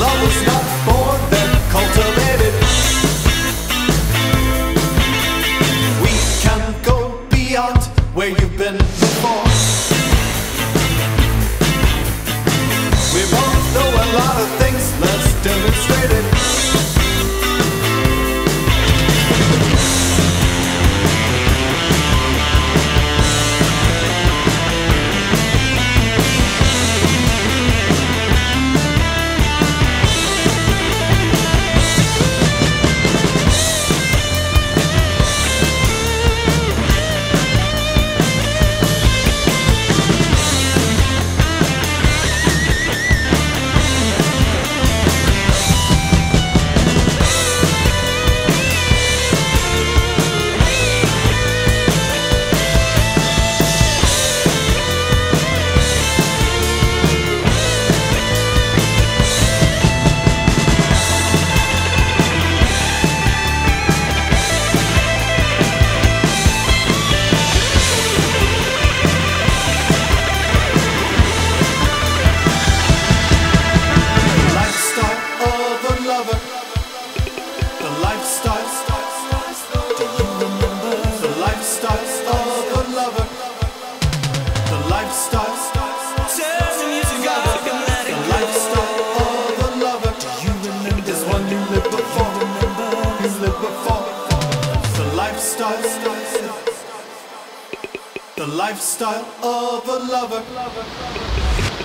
Was not born then cultivated. We can go beyond where you've been before. The lifestyle of a lover. lover, lover.